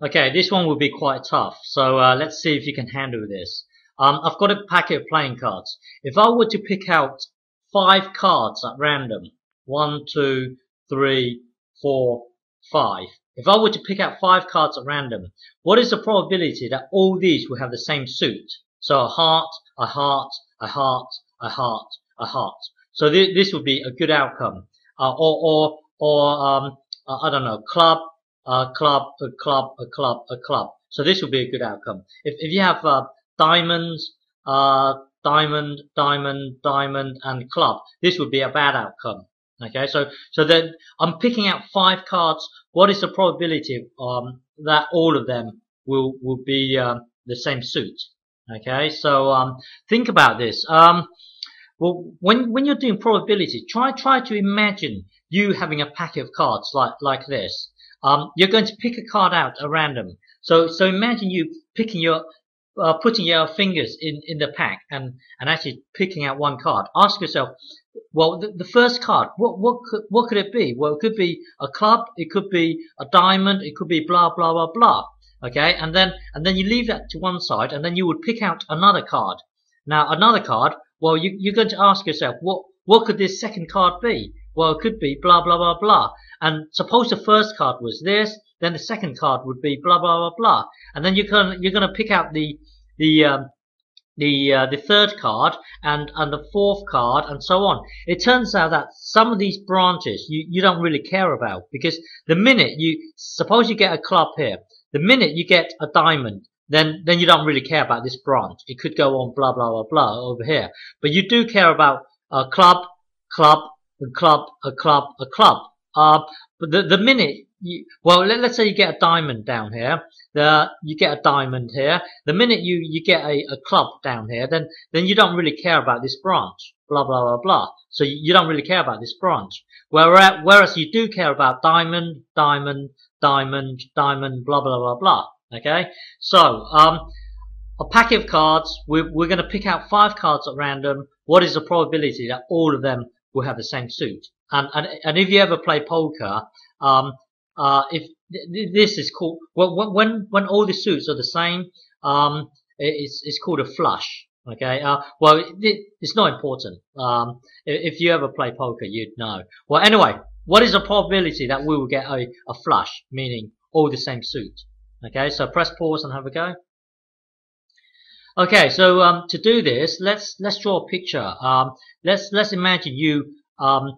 Okay, this one will be quite tough. So uh, let's see if you can handle this. Um, I've got a packet of playing cards. If I were to pick out five cards at random, one, two, three, four, five. If I were to pick out five cards at random, what is the probability that all these will have the same suit? So a heart, a heart, a heart, a heart, a heart. So th this would be a good outcome. Uh, or, or, or, um, uh, I don't know, club, a club, a club, a club, a club. So this would be a good outcome. If, if you have uh, diamonds, uh, diamond, diamond, diamond, and club, this would be a bad outcome. Okay, so so then I'm picking out five cards. What is the probability um, that all of them will will be um, the same suit? Okay, so um, think about this. Um, well, when when you're doing probability, try try to imagine you having a pack of cards like like this um, you're going to pick a card out at random. So, so imagine you picking your, uh, putting your fingers in, in the pack and, and actually picking out one card. Ask yourself, well, the, the first card, what, what could, what could it be? Well, it could be a club, it could be a diamond, it could be blah, blah, blah, blah. Okay. And then, and then you leave that to one side and then you would pick out another card. Now, another card, well, you, you're going to ask yourself, what, what could this second card be? Well, it could be blah, blah, blah, blah. And suppose the first card was this, then the second card would be blah blah blah blah, and then you're gonna you're gonna pick out the the um, the uh, the third card and and the fourth card and so on. It turns out that some of these branches you you don't really care about because the minute you suppose you get a club here, the minute you get a diamond, then then you don't really care about this branch. It could go on blah blah blah blah over here, but you do care about a club, club, a club, a club, a club. Uh, but the, the minute you, well, let, us say you get a diamond down here, the, you get a diamond here, the minute you, you get a, a club down here, then, then you don't really care about this branch, blah, blah, blah, blah. So you, you don't really care about this branch. Whereas, whereas you do care about diamond, diamond, diamond, diamond, blah, blah, blah, blah. Okay? So, um, a pack of cards, we're, we're going to pick out five cards at random. What is the probability that all of them will have the same suit? And, and, and if you ever play poker, um, uh, if th this is called, well, when, when all the suits are the same, um, it's, it's called a flush. Okay. Uh, well, it, it's not important. Um, if, if you ever play poker, you'd know. Well, anyway, what is the probability that we will get a, a flush, meaning all the same suit? Okay. So press pause and have a go. Okay. So, um, to do this, let's, let's draw a picture. Um, let's, let's imagine you, um,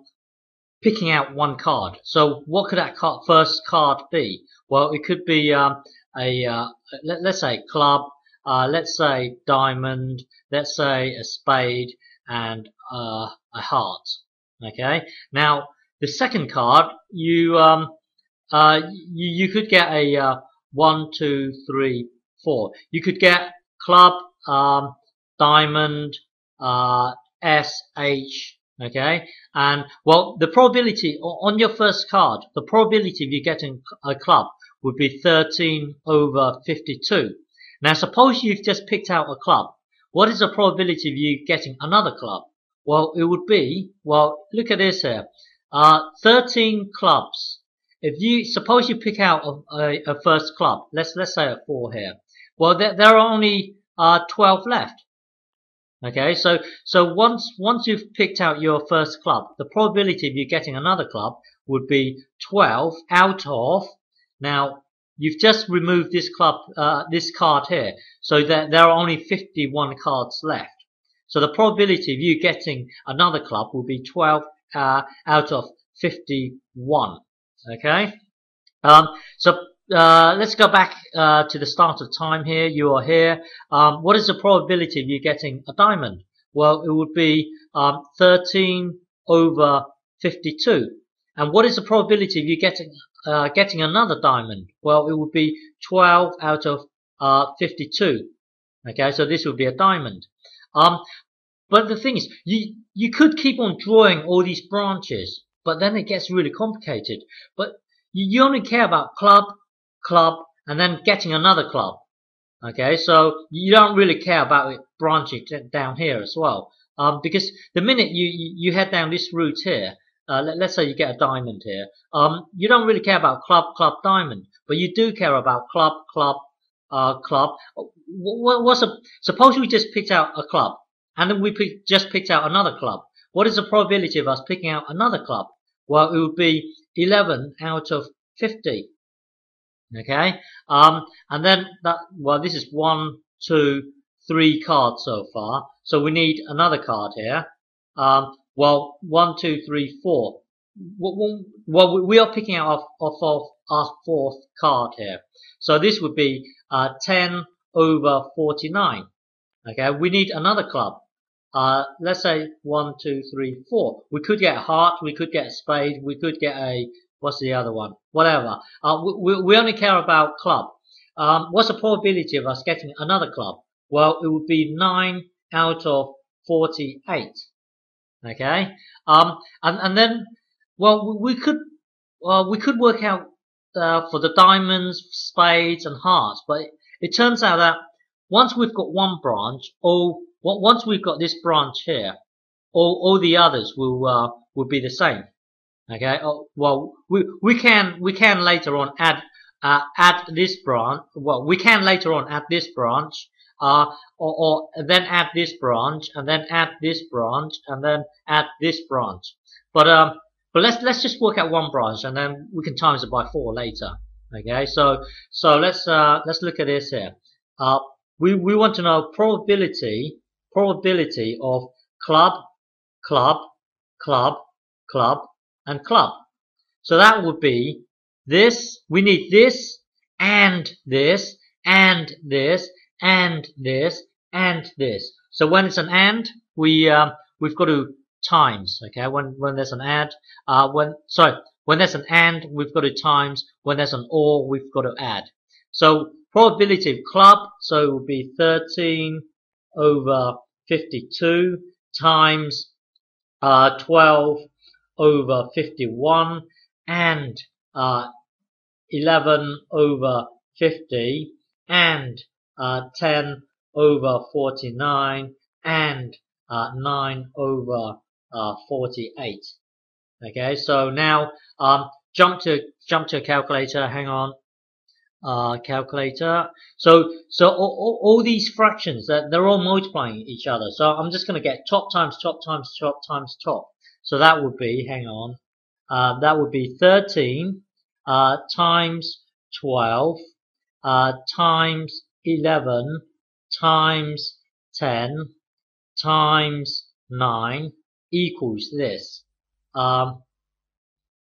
picking out one card. So what could that card, first card be? Well, it could be um, a uh, let, us say club, uh, let's say diamond, let's say a spade, and uh, a heart. Okay. Now the second card, you um, uh, you, you could get a uh, one, two, three, four. You could get club, um, diamond, uh, S, H, okay? And well the probability on your first card the probability of you getting a club would be 13 over 52 now suppose you've just picked out a club. What is the probability of you getting another club? Well it would be well look at this here. Uh, 13 clubs. If you suppose you pick out a, a, a first club let's let's say a 4 here. Well there, there are only uh, 12 left Okay, so so once once you've picked out your first club, the probability of you getting another club would be 12 out of. Now you've just removed this club, uh, this card here, so that there are only 51 cards left. So the probability of you getting another club will be 12 uh, out of 51. Okay, um, so uh, let's go back uh, to the start of time here. You are here. Um, what is the probability of you getting a diamond? Well, it would be um, 13 over 52. And what is the probability of you getting uh, getting another diamond? Well, it would be 12 out of uh, 52. Okay, so this would be a diamond. Um, but the thing is, you you could keep on drawing all these branches, but then it gets really complicated. But you, you only care about club, club, and then getting another club. Okay, so you don't really care about it branching down here as well. Um, because the minute you, you, head down this route here, uh, let, us say you get a diamond here, um, you don't really care about club, club, diamond. but you do care about club, club, uh, club. What, what's a, suppose we just picked out a club, and then we pick, just picked out another club. What is the probability of us picking out another club? Well, it would be 11 out of 50. Okay, um, and then that, well, this is one, two, three cards so far. So we need another card here. Um, well, one, two, three, four. Well, we are picking out off, of our fourth card here. So this would be uh, 10 over 49. Okay, we need another club. Uh, let's say one, two, three, four. We could get a heart, we could get a spade, we could get a, what's the other one? Whatever. Uh, we, we only care about club. Um, what's the probability of us getting another club? Well, it would be 9 out of 48. Okay? Um, and, and then, well, we could, well, we could work out uh, for the diamonds, spades, and hearts, but it, it turns out that once we've got one branch, all once we've got this branch here, all, all the others will uh, will be the same. Okay. Oh, well, we we can we can later on add uh, add this branch. Well, we can later on add this branch uh, or, or then add this branch and then add this branch and then add this branch. But um, but let's let's just work out one branch and then we can times it by four later. Okay, so so let's uh, let's look at this here. Uh, we we want to know probability probability of club, club, club, club, and club. So that would be this. We need this and this and this and this and this. So when it's an and, we um, we've got to times. Okay, when when there's an add, uh, when sorry, when there's an and, we've got to times. When there's an or, we've got to add. So probability of club, so it would be 13 over 52 times uh, 12 over 51 and uh, 11 over 50 and uh, 10 over 49 and uh, 9 over uh, 48. Okay, so now um, jump to jump to a calculator. Hang on, uh, calculator. So so all, all, all these fractions that they're all multiplying each other. So I'm just going to get top times top times top times top. So that would be hang on, uh, that would be 13 uh, times 12 uh, times 11 times 10 times 9 equals this. Um,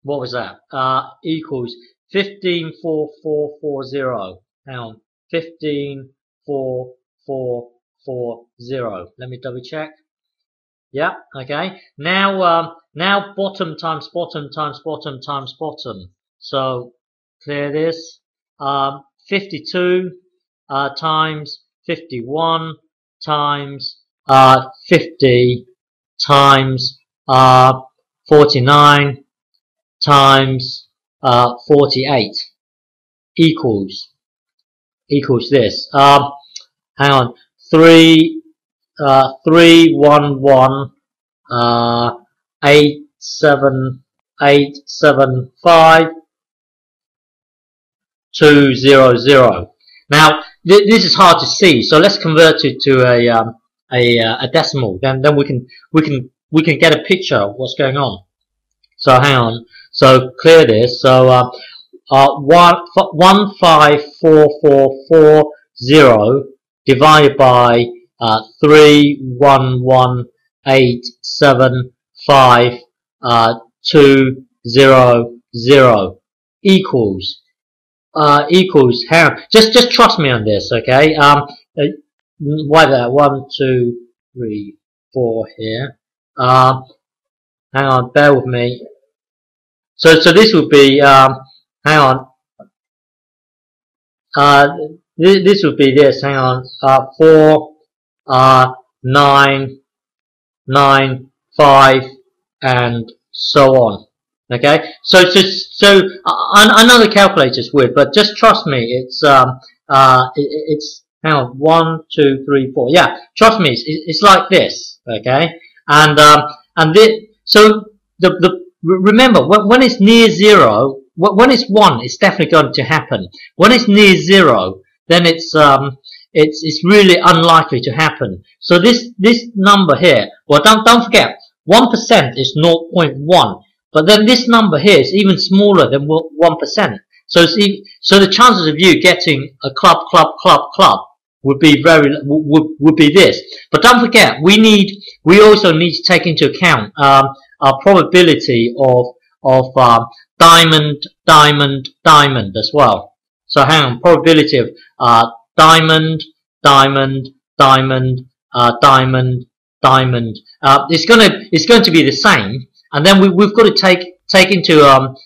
what was that? Uh, equals 154440. Hang on. 154440. Let me double check. Yeah, okay. Now, um, now bottom times bottom times bottom times bottom. So, clear this. Um, 52 uh, times 51 times uh, 50 times uh, 49 times uh, 48 equals equals this. Um, hang on, three uh, three one one uh, eight seven eight seven five two zero zero. Now th this is hard to see, so let's convert it to a um, a, uh, a decimal. Then then we can we can we can get a picture of what's going on. So hang on. So clear this. So uh, uh, one one five four four four zero divided by uh, three one one eight seven five uh, two zero zero. Equals. Uh, equals. How just just trust me on this okay? Um uh, why that one two three four here. Um hang on. Bear with me. So so this would be um hang on. Uh th this would be this. Hang on. Uh four uh nine nine five and so on Okay, so so so uh, I know the calculator's weird, but just trust me. It's um uh it, it's hang on one two three four yeah trust me it's, it's like this okay and um and this so the the remember when, when it's near zero when it's one, it's definitely going to happen. When it's near zero, then it's um, it's it's really unlikely to happen. So this this number here, well, don't don't forget, one percent is 0.1, but then this number here is even smaller than one percent. So even, so the chances of you getting a club, club, club, club would be very would, would be this. But don't forget, we need we also need to take into account um, our probability of of um, diamond, diamond, diamond as well. So hang on, probability of uh, diamond, diamond, diamond, uh, diamond, diamond. Uh, it's gonna it's going to be the same, and then we, we've got to take take into um,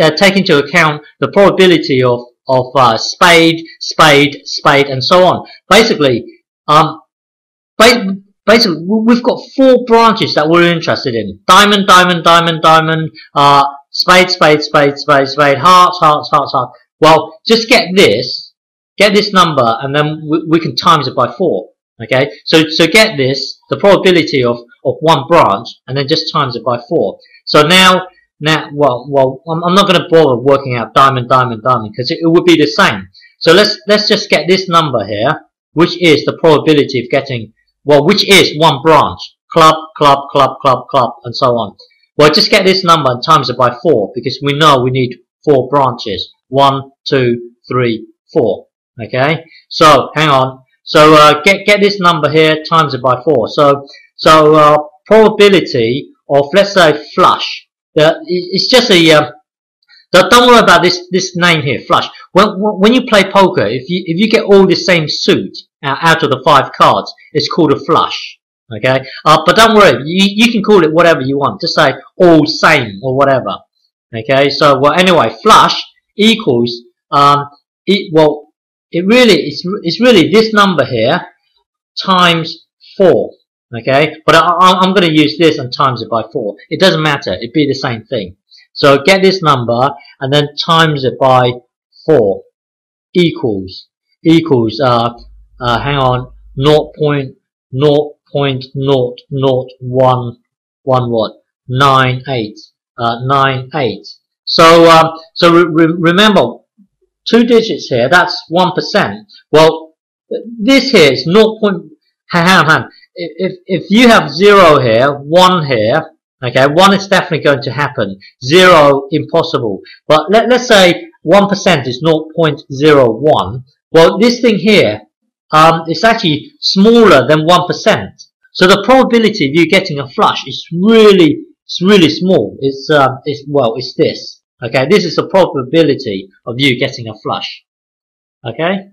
uh, take into account the probability of of uh, spade, spade, spade, and so on. Basically, um, basically, we've got four branches that we're interested in: diamond, diamond, diamond, diamond, uh, spade, spade, spade, spade, spade, hearts, hearts, hearts, hearts. Well, just get this, get this number, and then we, we can times it by four. Okay, so so get this, the probability of of one branch, and then just times it by four. So now now, well, well, I'm, I'm not going to bother working out diamond, diamond, diamond because it, it would be the same. So let's let's just get this number here, which is the probability of getting, well, which is one branch, club, club, club, club, club, and so on. Well, just get this number and times it by four because we know we need four branches. One, two, three, four. Okay. So hang on. So uh, get get this number here times it by four. So so uh, probability of let's say flush it's just a. Uh, don't worry about this this name here, flush. When when you play poker, if you if you get all the same suit out of the five cards, it's called a flush. Okay, uh, but don't worry, you you can call it whatever you want. Just say all same or whatever. Okay, so well anyway, flush equals um it well it really it's it's really this number here times four. Okay, but I, am going to use this and times it by 4. It doesn't matter, it'd be the same thing. So get this number and then times it by 4 equals, equals, uh, uh, hang on, 0 0.0 0.001, one what? 98, uh, 98. So, um, so re re remember, two digits here, that's 1%. Well, this here is 0. hang on, hang on if, if you have 0 here, 1 here, okay, 1 is definitely going to happen, 0 impossible. But let, let's say 1% is 0.01. Well, this thing here um, is actually smaller than 1%. So the probability of you getting a flush is really, it's really small. It's, uh, it's, well, it's this. Okay, this is the probability of you getting a flush. Okay?